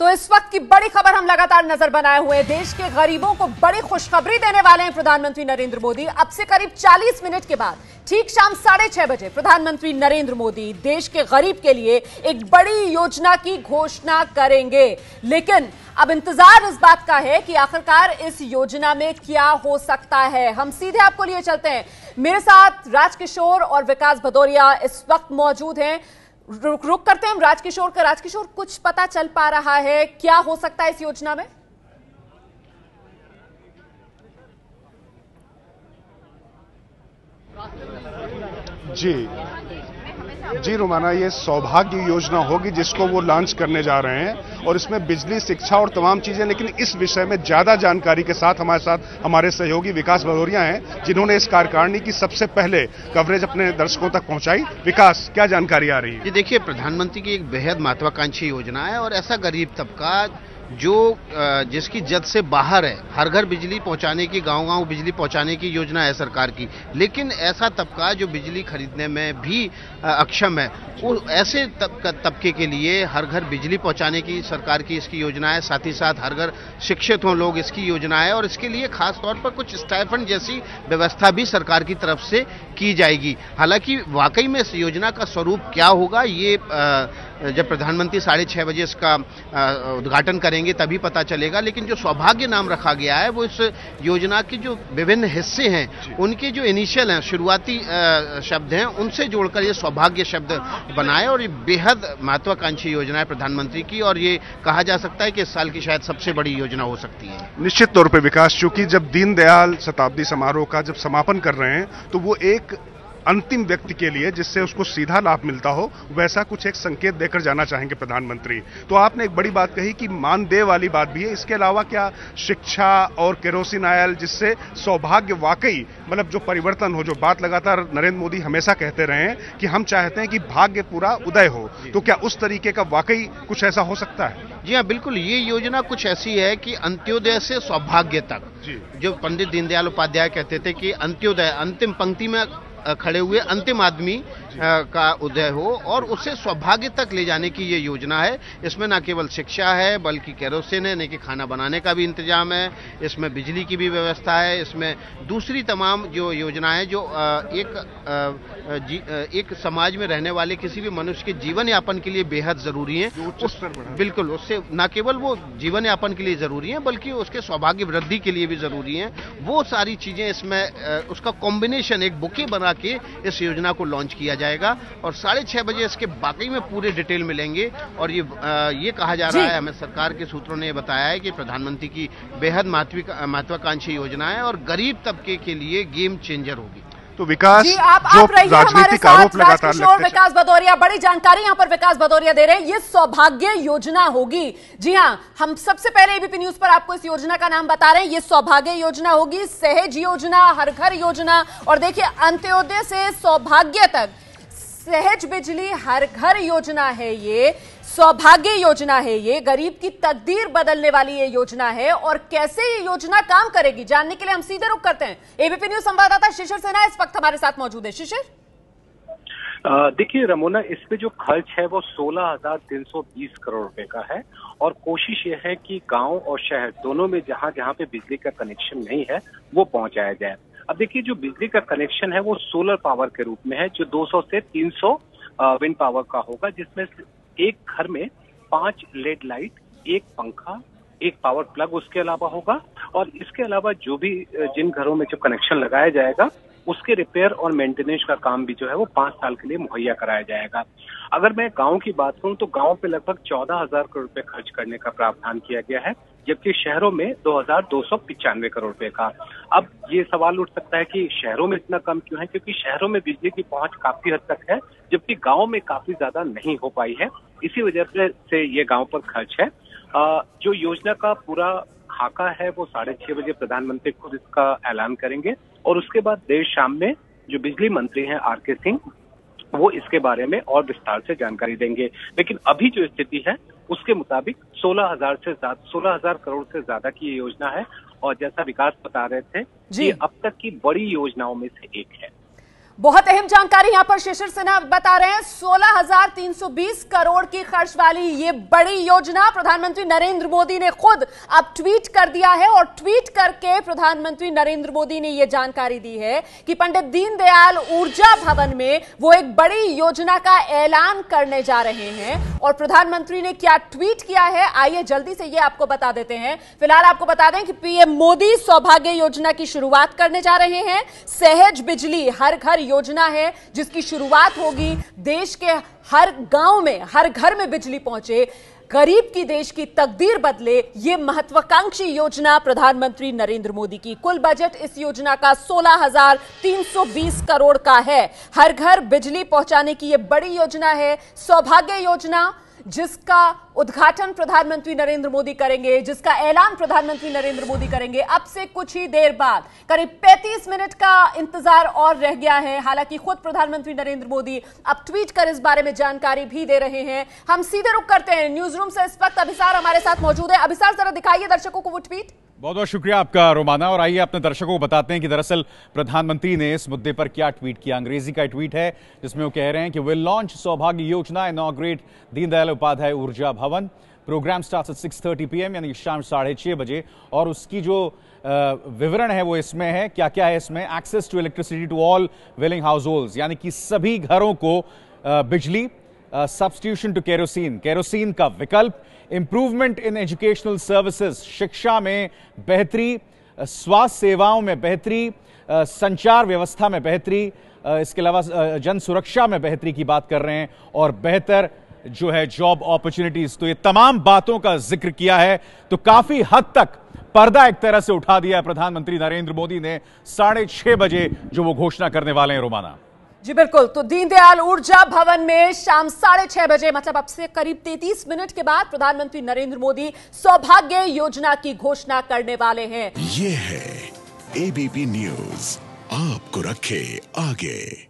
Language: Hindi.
तो इस वक्त की बड़ी खबर हम लगातार नज़र बनाए हुए हैं। देश के गरीबों को बड़ी खुशखबरी देने वाले हैं प्रधानमंत्री नरेंद्र मोदी। अब से करीब 40 मिनट के बाद, ठीक शाम साढ़े छह बजे, प्रधानमंत्री नरेंद्र मोदी देश के गरीब के लिए एक बड़ी योजना की घोषणा करेंगे। लेकिन अब इंतज़ार इस बात का है कि आखिरकार इस योजना में क्या हो सकता है। हम सीधे आपको लिए चलते हैं। मेरे साथ राजकिशोर और विकास भदौरिया इस वक्त मौजूद हैं। रुक रुक करते हैं हम राजकिशोर का। राजकिशोर, कुछ पता चल पा रहा है। क्या हो सकता है इस योजना में? जी। जी रोमाना, ये सौभाग्य योजना होगी जिसको वो लॉन्च करने जा रहे हैं और इसमें बिजली, शिक्षा और तमाम चीज़ें, लेकिन इस विषय में ज़्यादा जानकारी के साथ हमारे साथ हमारे सहयोगी विकास भदौरिया हैं, जिन्होंने इस कार्यकारिणी की सबसे पहले कवरेज अपने दर्शकों तक पहुंचाई। विकास, क्या जानकारी आ रही है? देखिए, प्रधानमंत्री की एक बेहद महत्वाकांक्षी योजना है और ऐसा गरीब तबका जो जिसकी जद से बाहर है, हर घर बिजली पहुँचाने की गाँव गाँव बिजली पहुँचाने की योजना है सरकार की। लेकिन ऐसा तबका जो बिजली खरीदने में भी अक्षम है, वो ऐसे तबके के लिए हर घर बिजली पहुँचाने की सरकार की इसकी योजना है, साथ ही साथ हर घर शिक्षित हों लोग इसकी योजना है और इसके लिए खास तौर पर कुछ स्टाइफंड जैसी व्यवस्था भी सरकार की तरफ़ से की जाएगी। हालाँकि वाकई में इस योजना का स्वरूप क्या होगा, ये जब प्रधानमंत्री साढ़े छह बजे इसका उद्घाटन करेंगे तभी पता चलेगा लेकिन जो सौभाग्य नाम रखा गया है वो इस योजना के जो विभिन्न हिस्से हैं उनके जो इनिशियल हैं शुरुआती शब्द हैं उनसे जोड़कर ये सौभाग्य शब्द बनाए और ये बेहद महत्वाकांक्षी योजना है प्रधानमंत्री की और ये कहा जा सकता है कि इस साल की शायद सबसे बड़ी योजना हो सकती है। निश्चित तौर पर विकास चूँकि जब दीनदयाल शताब्दी समारोह का जब समापन कर रहे हैं तो वो एक अंतिम व्यक्ति के लिए जिससे उसको सीधा लाभ मिलता हो वैसा कुछ एक संकेत देकर जाना चाहेंगे प्रधानमंत्री। तो आपने एक बड़ी बात कही कि मानदेय वाली बात भी है। इसके अलावा क्या शिक्षा और केरोसिन आयल जिससे सौभाग्य वाकई मतलब जो परिवर्तन हो जो बात लगातार नरेंद्र मोदी हमेशा कहते रहे हैं कि हम चाहते हैं कि भाग्य पूरा उदय हो तो क्या उस तरीके का वाकई कुछ ऐसा हो सकता है? जी हाँ बिल्कुल। ये योजना कुछ ऐसी है कि अंत्योदय से सौभाग्य तक। जो पंडित दीनदयाल उपाध्याय कहते थे कि अंत्योदय अंतिम पंक्ति में खड़े हुए अंतिम आदमी का उदय हो और उसे सौभाग्य तक ले जाने की ये योजना है। इसमें न केवल शिक्षा है बल्कि कैरोसिन है न कि खाना बनाने का भी इंतज़ाम है इसमें बिजली की भी व्यवस्था है इसमें दूसरी तमाम जो योजनाएँ जो एक एक समाज में रहने वाले किसी भी मनुष्य के जीवन यापन के लिए बेहद ज़रूरी है। उस, बिल्कुल उससे न केवल वो जीवन यापन के लिए ज़रूरी है बल्कि उसके सौभाग्य वृद्धि के लिए भी ज़रूरी है। वो सारी चीज़ें इसमें उसका कॉम्बिनेशन एक बुके बना के इस योजना को लॉन्च किया जाएगा और साढ़े छह बजे इसके बाकी में पूरे डिटेल मिलेंगे और ये आ, ये कहा जा रहा है हमें सरकार के सूत्रों ने बताया है कि प्रधानमंत्री की बेहद महत्वाकांक्षी योजना है और गरीब तबके के लिए गेम चेंजर होगी। तो विकास जी आप आप रहिए हमारे साथ राजकिशोर विकास भदौरिया बड़ी जानकारी यहाँ पर विकास भदौरिया दे रहे हैं। ये सौभाग्य योजना होगी। जी हाँ हम सबसे पहले एबीपी न्यूज़ पर आपको इस योजना का नाम बता रहे हैं। ये सौभाग्य योजना होगी सहज योजना हर घर योजना। और देखिए अंत्योदय से सौभाग्य तक सहज बिजली हर घर योजना है ये, सौभाग्य योजना है ये, गरीब की तकदीर बदलने वाली ये योजना है और कैसे ये योजना काम करेगी, जानने के लिए हम सीधे रुक करते हैं। एबीपी न्यूज़ संवाददाता शिशिर सेना इस वक्त हमारे साथ मौजूद है। शिशिर? देखिए रमोना, इस पे जो खर्च है वो सोलह हज़ार तीन सौ बीस करोड़ रुपए का है और कोशिश ये है कि गाँव और शहर दोनों में जहाँ जहाँ पे बिजली का कनेक्शन नहीं है, वो पहुँचाया जाए। अब देखिए, जो बिजली का कनेक्शन है, वो सोलर पावर के रूप में है, जो 200 से 300 विंड पावर का होगा, जिसमें एक घर में पाँच लेड लाइट एक पंखा, एक पावर प्लग उसके अलावा होगा। और इसके अलावा जो भी जिन घरों में जो कनेक्शन लगाया जाएगा, उसके रिपेयर और मेंटेनेंस का काम भी जो है वो पाँच साल के लिए मुहैया कराया जाएगा। अगर मैं गाँव की बात करूँ तो गाँव पे लगभग चौदह हज़ार करोड़ रुपए खर्च करने का प्रावधान किया गया है, जबकि शहरों में दो हज़ार दो सौ पिचानवे करोड़ रुपए का। अब ये सवाल उठ सकता है कि शहरों में इतना कम क्यों है? क्योंकि शहरों में बिजली की पहुँच काफ़ी हद तक है, जबकि गाँव में काफ़ी ज़्यादा नहीं हो पाई है। इसी वजह से ये गाँव पर खर्च है। जो योजना का पूरा खाका है वो साढ़े छह बजे प्रधानमंत्री खुद इसका ऐलान करेंगे। और उसके बाद देर शाम में जो बिजली मंत्री हैं आर के सिंह वो इसके बारे में और विस्तार से जानकारी देंगे। लेकिन अभी जो स्थिति है उसके मुताबिक सोलह हज़ार से ज़्यादा सोलह हज़ार करोड़ से ज़्यादा की ये योजना है। और जैसा विकास बता रहे थे ये अब तक की बड़ी योजनाओं में से एक है। बहुत अहम जानकारी यहाँ पर शिशिर सिन्हा बता रहे हैं। 16,320 करोड़ की खर्च वाली ये बड़ी योजना प्रधानमंत्री नरेंद्र मोदी ने खुद अब ट्वीट कर दिया है और ट्वीट करके प्रधानमंत्री नरेंद्र मोदी ने यह जानकारी दी है कि पंडित दीनदयाल ऊर्जा भवन में वो एक बड़ी योजना का ऐलान करने जा रहे हैं और प्रधानमंत्री ने क्या ट्वीट किया है? आइए जल्दी से ये आपको बता देते हैं। फ़िलहाल आपको बता दें कि पीएम मोदी सौभाग्य योजना की शुरुआत करने जा रहे हैं। सहज बिजली हर घर योजना है जिसकी शुरुआत होगी देश के हर गाँव में हर घर में बिजली पहुँचे। गरीब की देश की तकदीर बदले ये महत्वाकांक्षी योजना प्रधानमंत्री नरेंद्र मोदी की। कुल बजट इस योजना का 16,320 करोड़ का है। हर घर बिजली पहुँचाने की यह बड़ी योजना है। सौभाग्य योजना जिसका उद्घाटन प्रधानमंत्री नरेंद्र मोदी करेंगे, जिसका ऐलान प्रधानमंत्री नरेंद्र मोदी करेंगे, अब से कुछ ही देर बाद, करीब 35 मिनट का इंतज़ार और रह गया है। हालाँकि खुद प्रधानमंत्री नरेंद्र मोदी अब ट्वीट कर इस बारे में जानकारी भी दे रहे हैं। हम सीधे रुक करते हैं। न्यूज़ रूम से इस वक्त अभिसार हमारे साथ मौजूद है। अभिसार, जरा दिखाइए दर्शकों को वो ट्वीट। बहुत बहुत शुक्रिया आपका, रोमाना। और आइए अपने दर्शकों को बताते हैं कि दरअसल प्रधानमंत्री ने इस मुद्दे पर क्या ट्वीट किया। अंग्रेज़ी का ट्वीट है, जिसमें वो कह रहे हैं कि विल लॉन्च सौभाग्य योजना इनॉग्रेट दीनदयाल उपाध्याय ऊर्जा भवन। Programme start at six thirty P यानी शाम साढ़े छः बजे। और उसकी जो विवरण है, वो इसमें है। क्या क्या है इसमें? Access to electricity to all willing household यानी कि सभी घरों को बिजली सब्सटीट्यूशन टू केरोसिन केरोसिन का विकल्प इंप्रूवमेंट इन एजुकेशनल सर्विसेज़ शिक्षा में बेहतरी स्वास्थ्य सेवाओं में बेहतरी संचार व्यवस्था में बेहतरी इसके अलावा जन सुरक्षा में बेहतरी की बात कर रहे हैं और बेहतर जो है जॉब अपॉर्चुनिटीज़ तो ये तमाम बातों का ज़िक्र किया है तो काफ़ी हद तक पर्दा एक तरह से उठा दिया है प्रधानमंत्री नरेंद्र मोदी ने साढ़े छह बजे जो वो घोषणा करने वाले हैं रोमाना जी बिल्कुल तो दीनदयाल ऊर्जा भवन में शाम साढ़े छह बजे मतलब अब से करीब तैतीस मिनट के बाद प्रधानमंत्री नरेंद्र मोदी सौभाग्य योजना की घोषणा करने वाले हैं। ये है एबीपी न्यूज़ आपको रखे आगे।